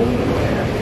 como é.